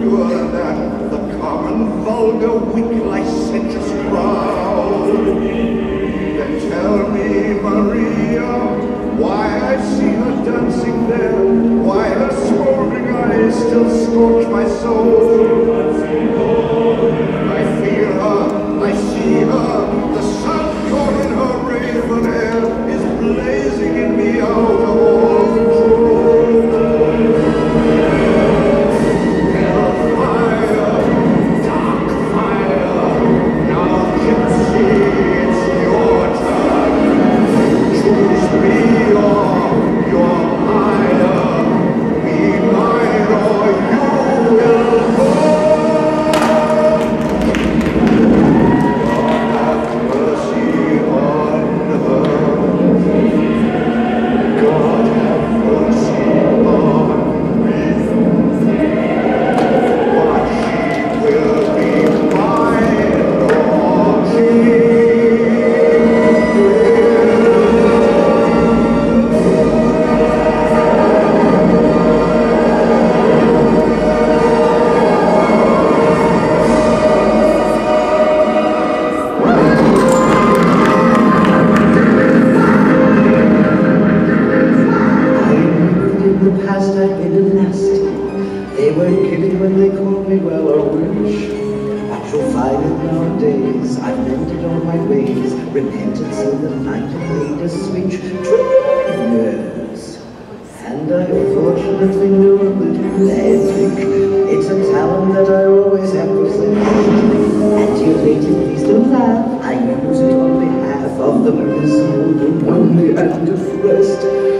endure than the common, vulgar, weak, licentious crowd. Then tell me, Maria, why I see her dancing there, why her smoldering eyes still scorch my soul. I feel her, I see her, Choose me I've been a nasty. They weren't kidding when they called me well or you'll find that nowadays I've mended all my ways. Repentance in the night made a switch. Yes. And I fortunately knew a little magic. It's a talent that I always have possessed. And you ladies, please don't laugh. I use it on behalf of the the lonely, and depressed.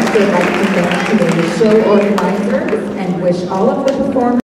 25, would like to thank today's show organizers and wish all of the performers